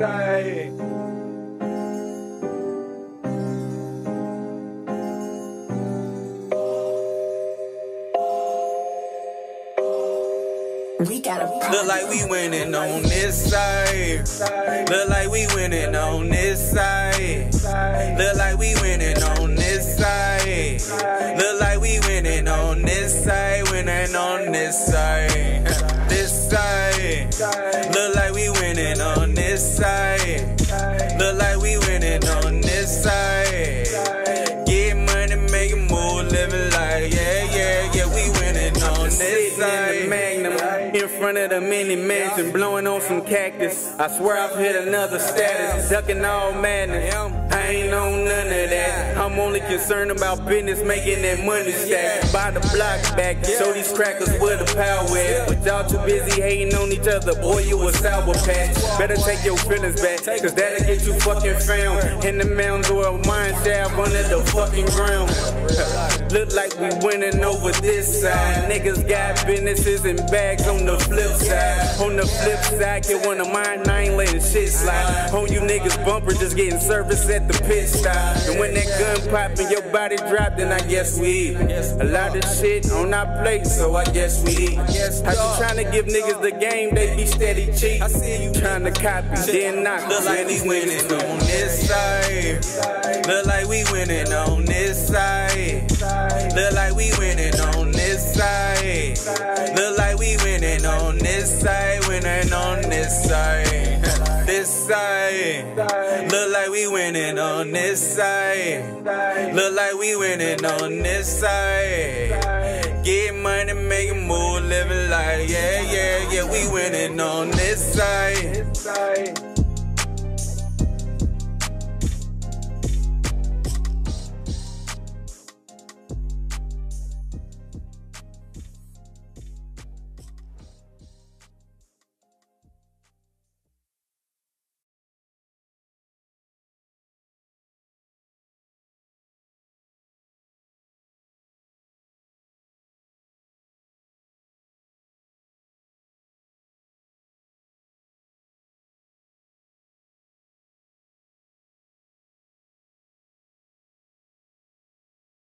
side. We got a Look like we winning on this side. Look like we winning on this side. Look like we winning on this side. Look like we winning on this side. Winning on this side. This side. Look like we winning on this side. Look like we winning on this side. Get money, make it move, living like yeah, yeah, yeah. We winning on this side. Magnum in front of the mini mansion, blowing on some cactus. I swear I've hit another status, ducking all madness. I ain't on none of that. I'm only concerned about business, making that money stack. Buy the block back, show these crackers where the power is. But y'all too busy hating on each other, boy, you a sour patch. Better take your feelings back, cause that'll get you fucking found. In the mountains or a mine shaft under the fucking ground. Look like we winning over this side. Niggas got businesses and bags on the flip side. On the flip side, get one of mine, I ain't letting shit slide. On you niggas bumper, just getting service at the pit stop. And when that gun pop and your body drop, then I guess we eat. A lot of shit on our plate, so I guess we eat. How you trying to give niggas the game, they be steady cheat. I see you trying to copy, then knock. Look like we winning on this side. Look like we winning on this side. Look like we winning on this side. Look like we winning on this side. Winning on this side. Side. Look like we winning on this side. Look like we winning on this side. Get money, make it move, living like yeah, yeah, yeah. We winning on this side.